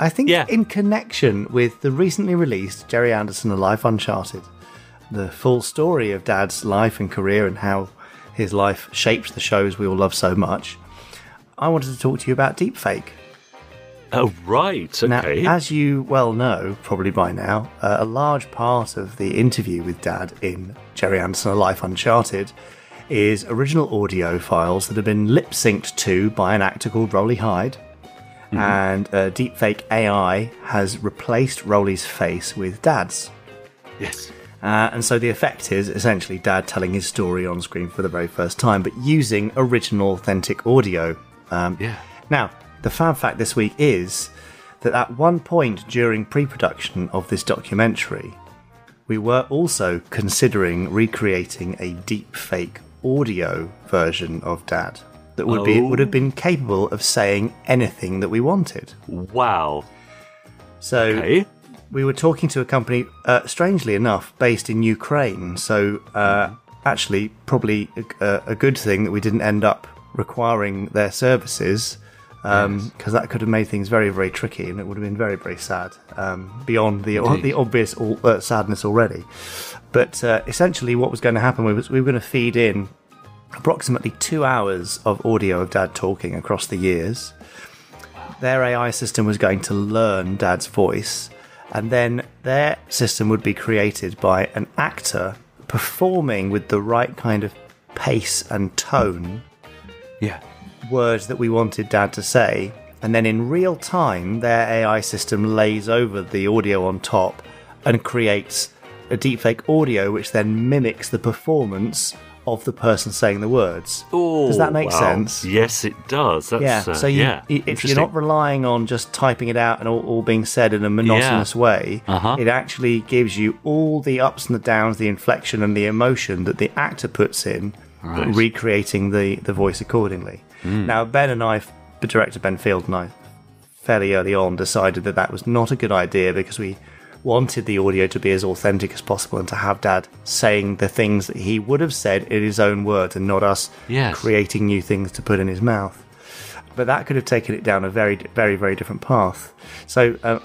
I think Yeah. in connection with the recently released Gerry Anderson A Life Uncharted, the full story of Dad's life and career and how his life shaped the shows we all love so much, I wanted to talk to you about deepfake. Oh, right. Okay. Now, as you well know, probably by now, uh, a large part of the interview with Dad in Gerry Anderson A Life Uncharted is original audio files that have been lip synced to by an actor called Rolly Hyde. And uh, deepfake AI has replaced Rolly's face with Dad's. yes. Uh, and so the effect is essentially Dad telling his story on screen for the very first time, but using original, authentic audio. Um, Yeah. now, the fab fact this week is that at one point during pre production of this documentary, we were also considering recreating a deepfake audio version of Dad that would be Oh. would have been capable of saying anything that we wanted. Wow. So Okay. we were talking to a company, uh, strangely enough, based in Ukraine. So uh, actually, probably a, a good thing that we didn't end up requiring their services, because that could have made things very, very tricky, and it would have been very, very sad um, beyond the Indeed. the obvious al- uh, sadness already. But uh, essentially, what was going to happen was we were going to feed in approximately two hours of audio of Dad talking across the years their AI system was going to learn Dad's voice, and then their system would be created by an actor performing with the right kind of pace and tone Yeah. words that we wanted Dad to say. And then in real time, their AI system lays over the audio on top and creates a deepfake audio which then mimics the performance of the person saying the words. Oh, Does that make wow. sense? Yes, it does. That's, Yeah, uh, so you, yeah. if you're not relying on just typing it out and all, all being said in a monotonous way, Uh-huh. it actually gives you all the ups and the downs, the inflection and the emotion that the actor puts in, Right. Recreating the, the voice accordingly. Now, Ben and I, the director Ben Field and I, fairly early on decided that that was not a good idea because we wanted the audio to be as authentic as possible and to have Dad saying the things that he would have said in his own words and not us Yes. creating new things to put in his mouth. But that could have taken it down a very, very, very different path. So, uh,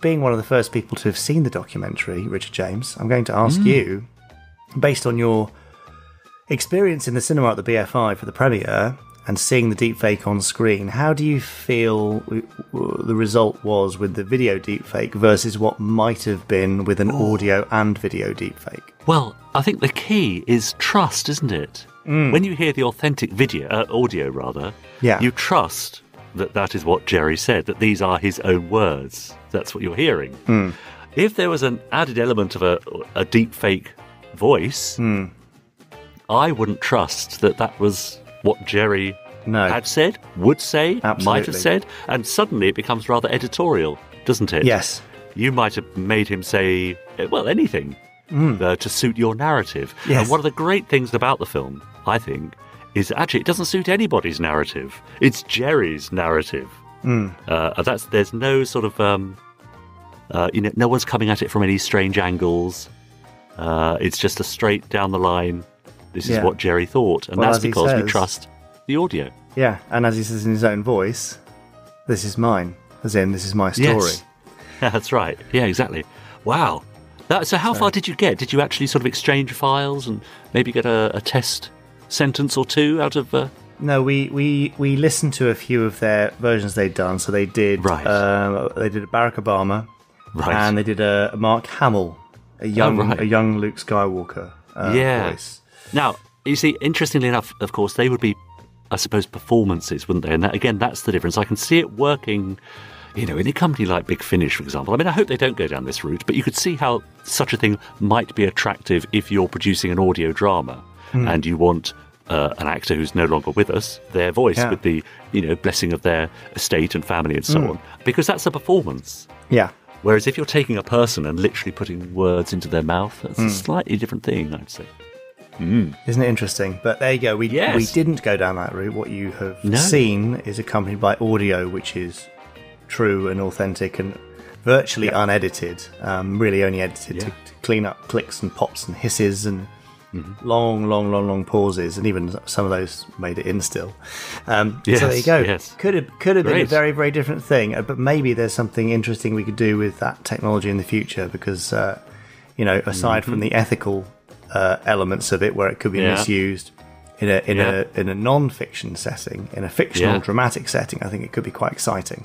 being one of the first people to have seen the documentary, Richard James, I'm going to ask you, based on your experience in the cinema at the BFI for the premiere and seeing the deepfake on screen, how do you feel the result was with the video deepfake versus what might have been with an audio and video deepfake? Well, I think the key is trust, isn't it? Mm. When you hear the authentic video, uh, audio rather, Yeah. you trust that that is what Gerry said, that these are his own words. That's what you're hearing. Mm. If there was an added element of a, a deep fake voice, mm. I wouldn't trust that that was what Gerry No. had said, would say, might have said, and suddenly it becomes rather editorial, doesn't it? Yes. you might have made him say, eh, well, anything uh, to suit your narrative. Yes. And one of the great things about the film, I think, is actually it doesn't suit anybody's narrative. It's Gerry's narrative. Uh, that's there's no sort of um, uh, you know no one's coming at it from any strange angles. Uh, it's just a straight down the line. This is what Gerry thought, and Well, that's because we trust the audio. Yeah, and as he says in his own voice, this is mine. As in, this is my story. Yes. That's right. Yeah, exactly. Wow. That, so, how far did you get? Did you actually sort of exchange files and maybe get a, a test sentence or two out of? Uh, No, we, we, we listened to a few of their versions they'd done. So they did Right. uh, they did a Barack Obama, Right. and they did a, a Mark Hamill, a young Oh, right. a young Luke Skywalker uh, Yeah. voice. Now, you see, interestingly enough, of course, they would be, I suppose, performances, wouldn't they? And that, again, that's the difference. I can see it working, you know, in a company like Big Finish, for example. I mean, I hope they don't go down this route, but you could see how such a thing might be attractive if you're producing an audio drama and you want. Uh, an actor who's no longer with us, their voice Yeah. with the, you know, blessing of their estate and family and so on, because that's a performance. Yeah, Whereas if you're taking a person and literally putting words into their mouth, that's Hmm. a slightly different thing, I'd say. Isn't it interesting? But there you go. We Yes. we didn't go down that route. What you have No. seen is accompanied by audio, which is true and authentic and virtually unedited. Um, really only edited to, Yeah. to clean up clicks and pops and hisses and Mm-hmm. Long, long, long, long pauses, and even some of those made it in still. Um, yes, so there you go. Yes. Could have could have been a very, very different thing, uh, but maybe there's something interesting we could do with that technology in the future because, uh, you know, aside from the ethical uh, elements of it, where it could be. Yeah. misused in a in Yeah. a in a non-fiction setting, in a fictional Yeah. dramatic setting, I think it could be quite exciting.